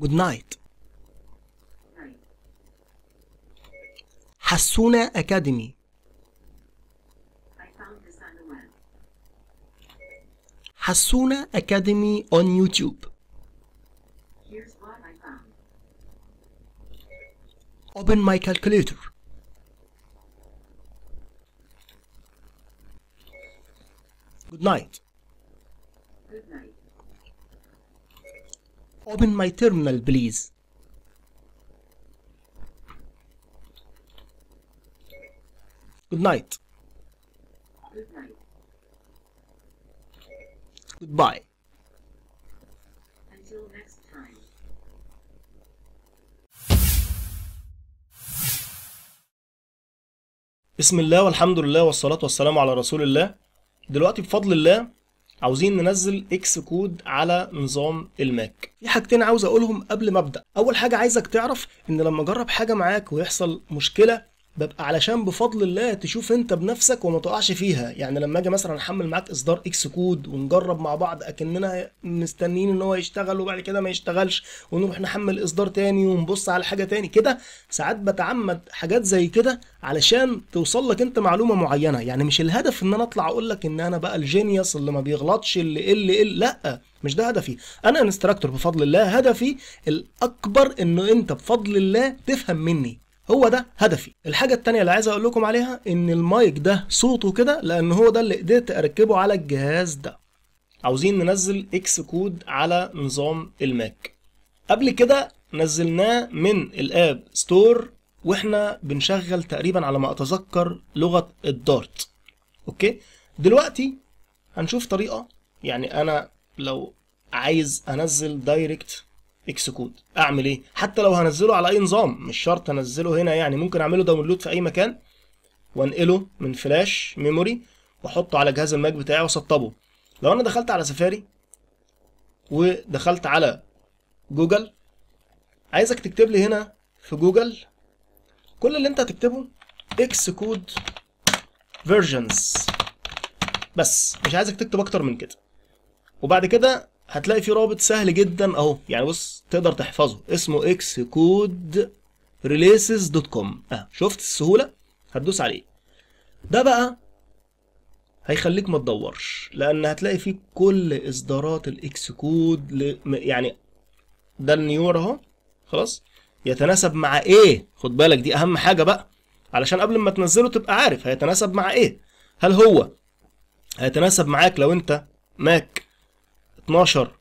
Good night. Hasuna Academy. I found this on the web. Hasuna Academy on YouTube. Here's what I found. Open my calculator. Good night. Open my terminal, please. Good night. Good night. Goodbye. Until next time. بسم الله والحمد لله والصلاة والسلام على رسول الله دلوقتي بفضل الله عاوزين ننزل Xcode على نظام ال Mac. في حاجتين عاوز أقولهم قبل ما أبدأ. أول حاجة عايزك تعرف إن لما أجرب حاجة معاك ويحصل مشكلة ببقى علشان بفضل الله تشوف انت بنفسك وما تقعش فيها. يعني لما أجي مثلا أحمل معاك إصدار Xcode ونجرب مع بعض أكننا مستنيين إن هو يشتغل وبعد كده ما يشتغلش ونروح نحمل إصدار تاني ونبص على حاجة تاني كده ساعات بتعمد حاجات زي كده علشان توصل لك انت معلومة معينة. يعني مش الهدف إن أنا أطلع أقول لك إن أنا بقى ال genius اللي ما بيغلطش اللي اللي اللي لأ مش ده هدفي. أنا instructor بفضل الله هدفي الأكبر إنه أنت بفضل الله تفهم مني. هو ده هدفي. الحاجة التانية اللي عايز أقول لكم عليها إن المايك ده صوته كده لأن هو ده اللي قدرت أركبه على الجهاز ده. عاوزين ننزل Xcode على نظام الماك. قبل كده نزلناه من ال App Store وإحنا بنشغل تقريبا على ما أتذكر لغة ال Dart. okay؟ دلوقتي هنشوف طريقة يعني أنا لو عايز أنزل direct Xcode أعمل إيه؟ حتى لو هنزله على أي نظام مش شرط أنزله هنا يعني ممكن أعمله download في أي مكان وأنقله من flash memory وأحطه على جهاز الماك بتاعي وأسطبه. لو أنا دخلت على سفاري ودخلت على جوجل عايزك تكتب لي هنا في جوجل كل اللي أنت هتكتبه Xcode versions بس مش عايزك تكتب أكتر من كده. وبعد كده هتلاقي في رابط سهل جدا اهو. يعني بص تقدر تحفظه. اسمه Xcode releases dot com آه شفت السهولة؟ هتدوس عليه. ده بقى هيخليك ما تدورش لأن هتلاقي فيه كل إصدارات ال Xcode ل... يعني ده ال newer اهو. خلاص؟ يتناسب مع إيه خد بالك دي أهم حاجة بقى. علشان قبل ما تنزله تبقى عارف هيتناسب مع إيه هل هو هيتناسب معاك لو انت ماك 12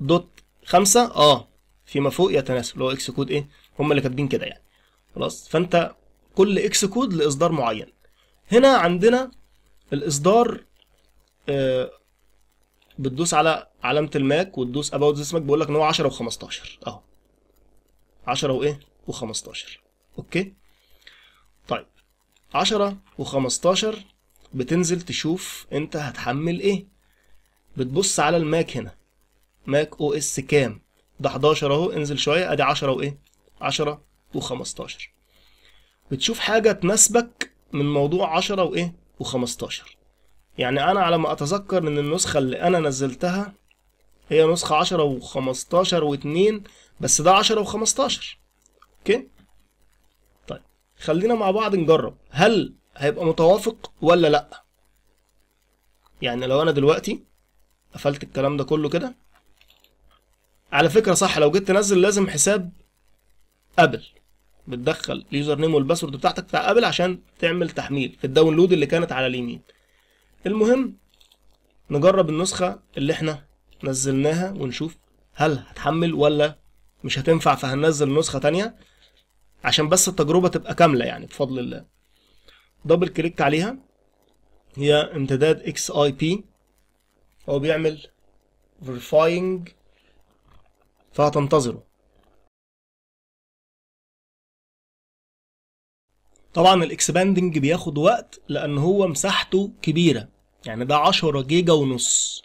dot 5 آه فيما فوق يتناسب اللي هو Xcode إيه؟ هم اللي كاتبين كده يعني. خلاص فأنت كل Xcode لإصدار معين. هنا عندنا الإصدار آه بتدوس على علامة الماك وتدوس About This Mac بيقول لك إن هو 10 و15 أهو. 10 وإيه؟ و15 okay؟ طيب 10 و15 بتنزل تشوف أنت هتحمل إيه؟ بتبص على الماك هنا. macOS كام؟ ده 11 أهو انزل شوية أدي 10 وإيه؟ 10 و15 بتشوف حاجة تناسبك من موضوع 10 وإيه؟ و15 يعني أنا على ما أتذكر إن النسخة اللي أنا نزلتها هي نسخة 10 و15 و2 بس ده 10 و15 أوكي؟ طيب خلينا مع بعض نجرب. هل هيبقى متوافق ولا لأ؟ يعني لو أنا دلوقتي قفلت الكلام ده كله كده. على فكرة صح لو جيت تنزل لازم حساب أبل. بتدخل ال username وال password بتاعتك بتاع أبل عشان تعمل تحميل في ال download اللي كانت على اليمين. المهم نجرب النسخة اللي إحنا نزلناها ونشوف هل هتحمل ولا مش هتنفع فهننزل نسخة تانية عشان بس التجربة تبقى كاملة يعني بفضل الله. double click عليها. هي امتداد XIP هو بيعمل verifying فهتنتظره. طبعا ال expanding بياخد وقت لأن هو مساحته كبيرة. يعني ده 10 جيجا ونص.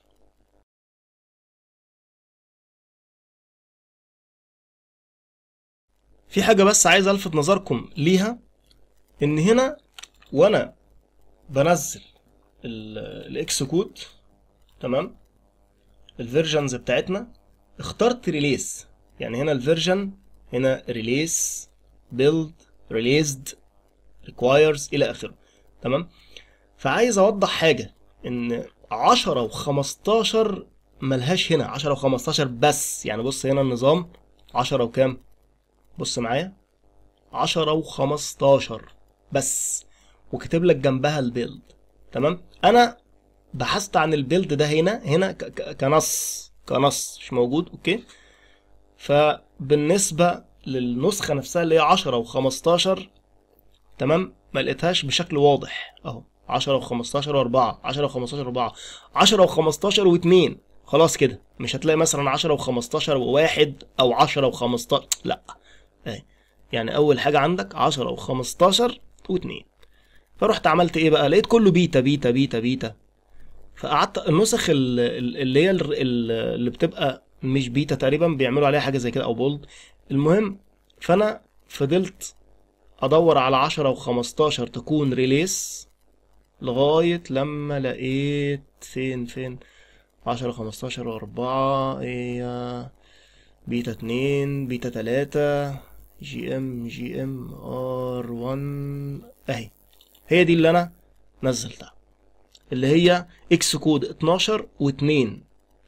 في حاجة بس عايز ألفت نظركم ليها إن هنا وأنا بنزل ال Xcode تمام؟ ال versions بتاعتنا اخترت release يعني هنا ال version هنا release build released requires إلى آخره. تمام؟ فعايز أوضح حاجة إن 10 و15 ملهاش هنا 10 و15 بس. يعني بص هنا النظام 10 وكام؟ بص معايا. 10 و15 بس. وكاتب لك جنبها ال build تمام؟ أنا بحثت عن ال build ده هنا هنا كنص كنص مش موجود okay؟ فبالنسبة للنسخة نفسها اللي هي 10 و15 تمام؟ ما لقيتهاش بشكل واضح أهو. 10 و15 و4 10 و15 و4 10 و15 و2 خلاص كده. مش هتلاقي مثلا 10 و15 و1 أو 10 و15 لأ. أهي. يعني أول حاجة عندك 10 و15 و2 فرحت عملت إيه بقى؟ لقيت كله beta beta beta beta. فقعدت النسخ ال- ال- اللي هي ال- ال- اللي بتبقى مش بيتا تقريبا بيعملوا عليها حاجة زي كده أو bold المهم فأنا فضلت أدور على 10 و15 تكون release لغاية لما لقيت فين فين؟ 10 15 و4 هي بيتا 2 بيتا 3 GM GM R 1 أهي. هي دي اللي أنا نزلتها. اللي هي Xcode 12 و2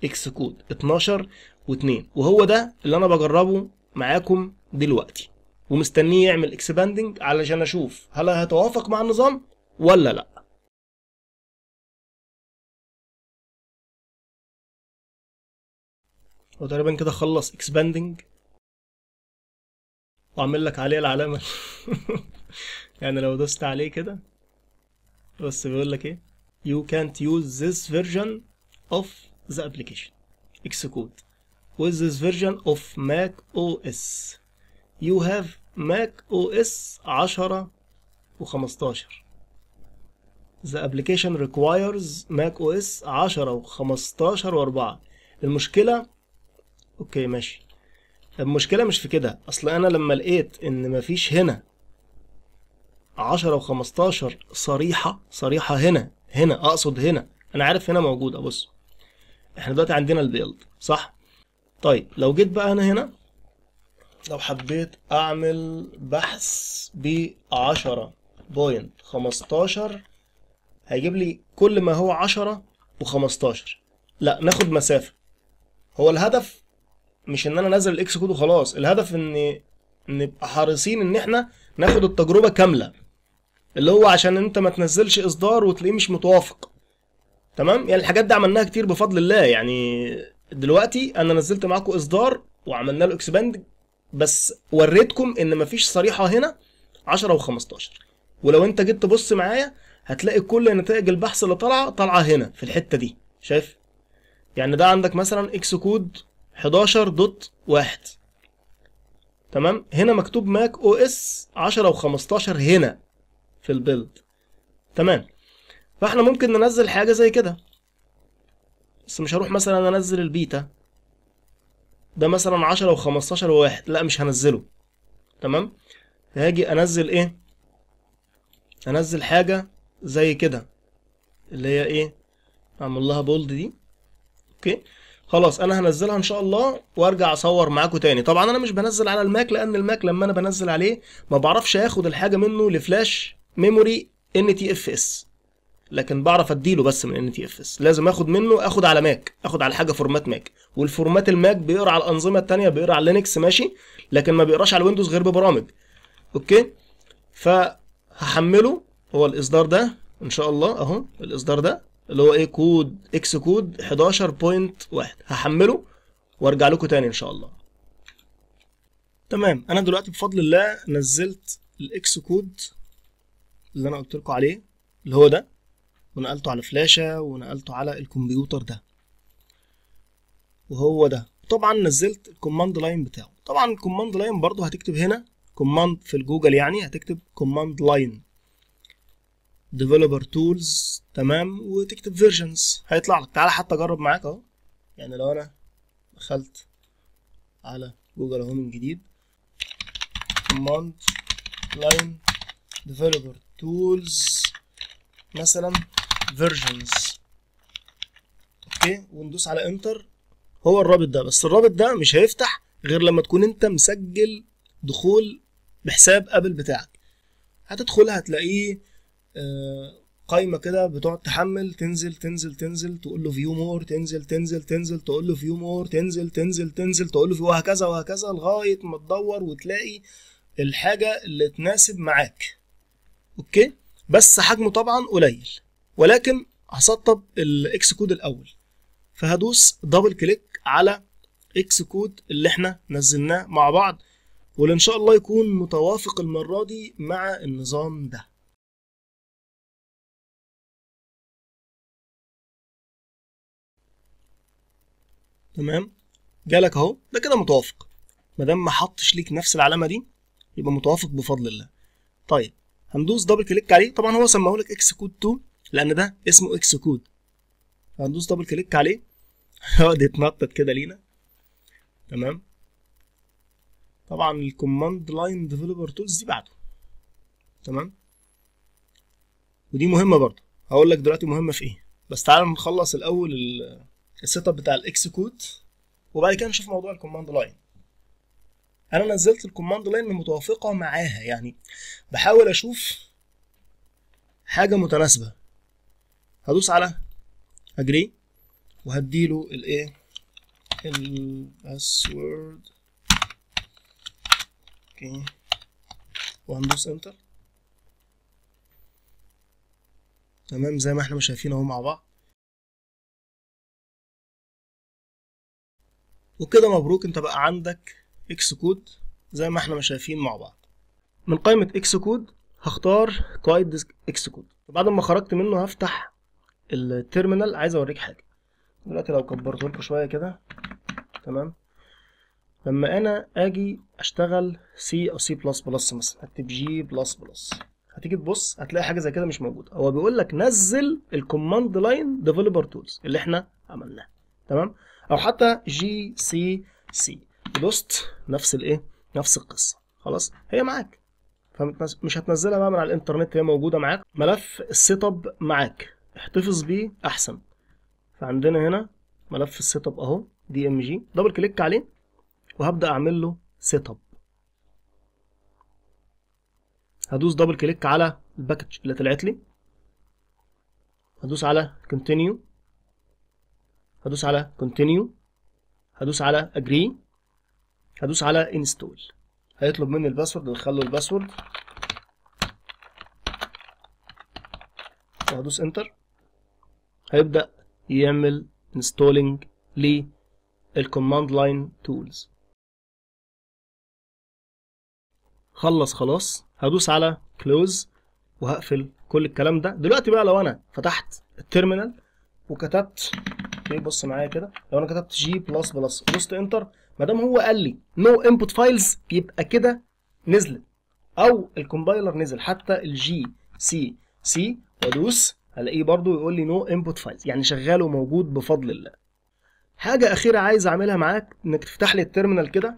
Xcode 12 و2 وهو ده اللي أنا بجربه معاكم دلوقتي. ومستنيه يعمل expanding علشان أشوف هل هيتوافق مع النظام ولا لأ. تقريبا كده خلص اكسباندنج وأعمل لك عليه العلامة. يعني لو دوست عليه كده. بس بيقول لك إيه؟ You can't use this version of the application Xcode with this version of Mac OS you have Mac OS 10 و15 the application requires Mac OS 10 و15 و4 المشكلة okay ماشي المشكلة مش في كده اصل أنا لما لقيت ان مفيش هنا 10 و15 صريحة صريحة هنا هنا أقصد هنا. أنا عارف هنا موجودة. بص إحنا دلوقتي عندنا ال build صح؟ طيب لو جيت بقى أنا هنا لو حبيت أعمل بحث ب 10.15 هيجيب لي كل ما هو 10 و15 لا ناخد مسافة. هو الهدف مش إن أنا أنزل ال Xcode وخلاص. الهدف إن نبقى حريصين إن إحنا ناخد التجربة كاملة. اللي هو عشان انت ما تنزلش اصدار وتلاقيه مش متوافق. تمام؟ يعني الحاجات دي عملناها كتير بفضل الله. يعني دلوقتي أنا نزلت معاكم اصدار وعملنا له expand بس وريتكم ان مفيش صريحة هنا 10 و15 ولو انت جيت تبص معايا هتلاقي كل نتائج البحث اللي طالعة طالعة هنا في الحتة دي. شايف؟ يعني ده عندك مثلا Xcode 11.1 تمام؟ هنا مكتوب macOS 10 و15 هنا. في ال build. تمام. فاحنا ممكن ننزل حاجة زي كده. بس مش هروح مثلا أنزل البيتا. ده مثلا 10 و15 وواحد لا مش هنزله. تمام؟ هاجي أنزل إيه؟ أنزل حاجة زي كده. اللي هي إيه؟ أعمل لها bold دي. okay. خلاص أنا هنزلها إن شاء الله وأرجع أصور معاكم تاني. طبعا أنا مش بنزل على ال Mac لأن ال Mac لما أنا بنزل عليه ما بعرفش آخد الحاجة منه ل flash. memory NTFS لكن بعرف أديله بس من NTFS لازم آخد منه آخد على Mac آخد على حاجة format Mac وال format ال Mac بيقرأ على الأنظمة التانية بيقرأ على Linux ماشي؟ لكن ما بيقراش على ال Windows غير ببرامج. okay؟ فهحمله. هو الإصدار ده إن شاء الله أهو الإصدار ده اللي هو إيه؟ code Xcode 11.1 هحمله وأرجع لكم تاني إن شاء الله. تمام. أنا دلوقتي بفضل الله نزلت ال Xcode اللي أنا قلت لكم عليه اللي هو ده ونقلته على فلاشة ونقلته على الكمبيوتر ده. وهو ده. طبعا نزلت ال command line بتاعه. طبعا ال command line برضو هتكتب هنا command في الجوجل يعني هتكتب command line. developer tools تمام وتكتب versions هيطلع لك. تعالى حتى أجرب معاك أهو. يعني لو أنا دخلت على جوجل أهو من جديد. command line developer tools مثلا versions. okay؟ وندوس على Enter هو الرابط ده بس الرابط ده مش هيفتح غير لما تكون أنت مسجل دخول بحساب Apple بتاعك. هتدخل هتلاقيه آه، قايمة كده بتقعد تحمل تنزل تنزل تنزل تقول له view more تنزل تنزل تنزل تقول له view more تنزل تنزل تنزل تقول له وهكذا وهكذا لغاية ما تدور وتلاقي الحاجة اللي تناسب معاك. okay؟ بس حجمه طبعا قليل. ولكن هسطب ال Xcode الأول. فهدوس double click على Xcode اللي إحنا نزلناه مع بعض. واللي ان شاء الله يكون متوافق المرة دي مع النظام ده. تمام؟ جالك أهو. ده كده متوافق. ما دام ما حطش ليك نفس العلامة دي يبقى متوافق بفضل الله. طيب. هندوس double click عليه. طبعا هو سماه لك Xcode 2 لأن ده اسمه Xcode هندوس double click عليه. يقعد يتنطط كده لينا. تمام؟ طبعا ال command line developer tools دي بعده تمام؟ ودي مهمة برضه. هقول لك دلوقتي مهمة في إيه. بس تعالى نخلص الأول ال- ال setup بتاع ال Xcode وبعد كده نشوف موضوع ال command line أنا نزلت ال command line متوافقة معاها يعني بحاول أشوف حاجة متناسبة. هدوس على agree وهديله الايه ال password okay وهندوس Enter تمام زي ما إحنا شايفين اهو مع بعض. وكده مبروك انت بقى عندك Xcode زي ما إحنا مش شايفين مع بعض. من قائمة Xcode هختار quit ديسك Xcode وبعد ما خرجت منه هفتح ال Terminal عايز اوريك حاجة. دلوقتي لو كبرته لكم شوية كده. تمام؟ لما أنا آجي أشتغل سي أو سي بلس بلس مثلا اكتب جي بلس بلس هتيجي تبص هتلاقي حاجة زي كده مش موجودة. هو بيقول لك نزل ال command line developer tools اللي إحنا عملناه تمام؟ أو حتى جي سي سي دوست نفس الإيه؟ نفس القصة. خلاص؟ هي معاك. فمش هتنزلها بقى من على الإنترنت هي موجودة معاك. ملف ال setup معاك. احتفظ بيه أحسن. فعندنا هنا ملف ال setup أهو DMG double click عليه وهبدأ أعمل له setup هدوس double click على ال package اللي طلعت لي. هدوس على continue هدوس على continue هدوس على agree هدوس على install هيطلب مني ال password ادخل له ال password. وهدوس Enter هيبدأ يعمل installing لل command line tools خلص خلاص. هدوس على close وهقفل كل الكلام ده. دلوقتي بقى لو أنا فتحت ال Terminal وكتبت okay بص معايا كده. لو أنا كتبت جي بلس بلس ودوست Enter ما دام هو قال لي no input files يبقى كده نزلت. أو ال compiler نزل حتى الجي سي سي وادوس هلاقيه برضو يقول لي no input files يعني شغال وموجود بفضل الله. حاجة أخيرة عايز أعملها معاك إنك تفتح لي ال Terminal كده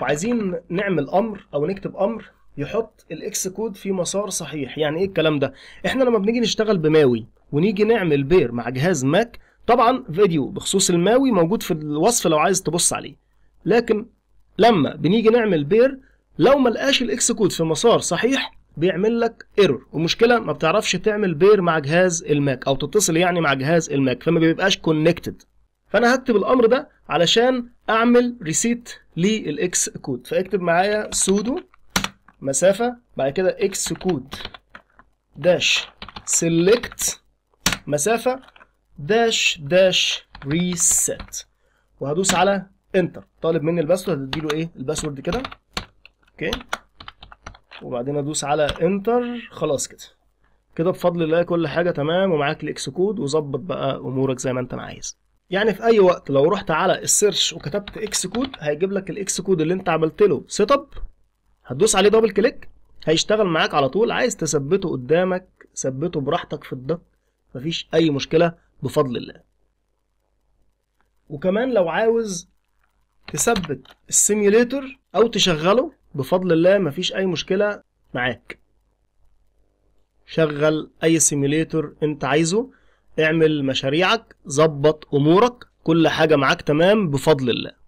وعايزين نعمل أمر أو نكتب أمر يحط ال Xcode في مسار صحيح. يعني إيه الكلام ده؟ إحنا لما بنيجي نشتغل بماوي ونيجي نعمل pair مع جهاز Mac طبعا فيديو بخصوص الماوي موجود في الوصف لو عايز تبص عليه. لكن لما بنيجي نعمل pair لو ما لقاش ال Xcode في مسار صحيح بيعمل لك error ومشكلة ما بتعرفش تعمل pair مع جهاز ال Mac أو تتصل يعني مع جهاز ال Mac فما بيبقاش connected فأنا هكتب الأمر ده علشان أعمل reset لل Xcode فاكتب معايا sudo مسافة بعد كده Xcode dash select مسافة dash dash reset وهدوس على enter طالب مني ال password هتديله إيه؟ ال password كده. Okay. وبعدين أدوس على enter خلاص كده. كده بفضل الله كل حاجة تمام ومعاك ال Xcode وظبط بقى أمورك زي ما أنت عايز. يعني في أي وقت لو رحت على ال search وكتبت Xcode هيجيب لك ال Xcode اللي أنت عملت له setup هتدوس عليه double click هيشتغل معاك على طول. عايز تثبته قدامك ثبته براحتك في ال Dock مفيش أي مشكلة بفضل الله. وكمان لو عاوز تثبت ال simulator أو تشغله بفضل الله مفيش أي مشكلة معاك. شغل أي simulator أنت عايزه اعمل مشاريعك ظبط أمورك كل حاجة معاك تمام بفضل الله.